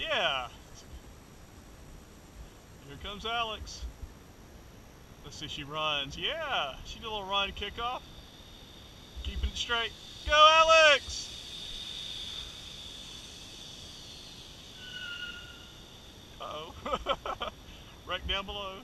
Yeah. Here comes Alex. Let's see she runs. Yeah, she did a little run kickoff. Keeping it straight. Go, Alex! Uh oh right down below.